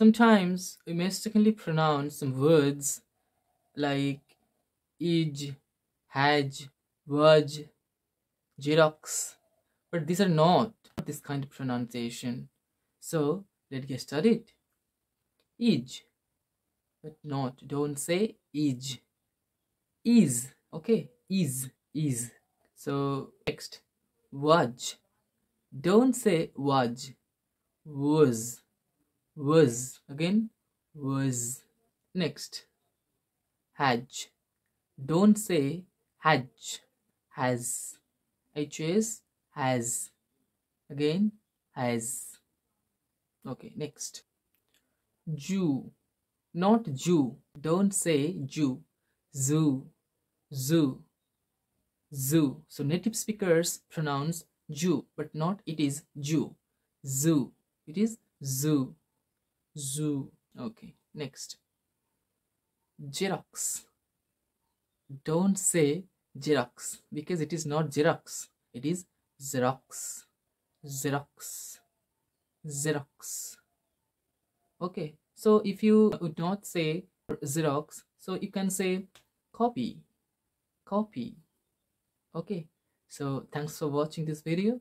Sometimes we mistakenly pronounce some words like ij, haj, waj, xerox, but these are not this kind of pronunciation. So let's get started. Ij, but not, don't say ij. Is, okay, is, is. So next, waj. Don't say waj, was, was. Again, was. Next, haj. Don't say haj, has. Hs, has. Again, has. Okay, next. Jew, not Jew. Don't say Jew. Zoo, zoo, zoo. So native speakers pronounce Jew, but not it is Jew. Zoo. It is zoo. Zoo. Okay, next. Xerox. Don't say Xerox because it is not Xerox. It is Xerox. Xerox. Xerox. Okay, so if you would not say Xerox, so you can say copy. Copy. Okay, so thanks for watching this video.